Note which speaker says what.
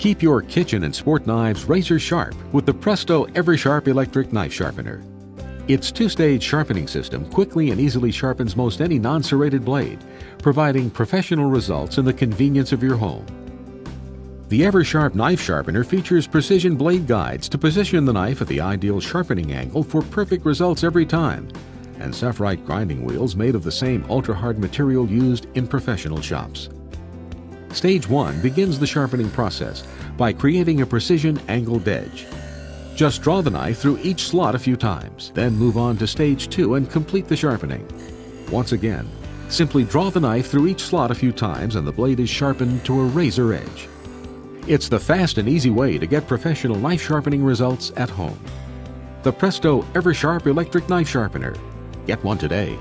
Speaker 1: Keep your kitchen and sport knives razor sharp with the Presto Eversharp electric knife sharpener. Its two-stage sharpening system quickly and easily sharpens most any non-serrated blade, providing professional results in the convenience of your home. The Eversharp knife sharpener features precision blade guides to position the knife at the ideal sharpening angle for perfect results every time, and Sapphirite grinding wheels made of the same ultra-hard material used in professional shops. Stage 1 begins the sharpening process by creating a precision angled edge. Just draw the knife through each slot a few times, then move on to Stage 2 and complete the sharpening. Once again, simply draw the knife through each slot a few times and the blade is sharpened to a razor edge. It's the fast and easy way to get professional knife sharpening results at home. The Presto Eversharp Electric Knife Sharpener. Get one today.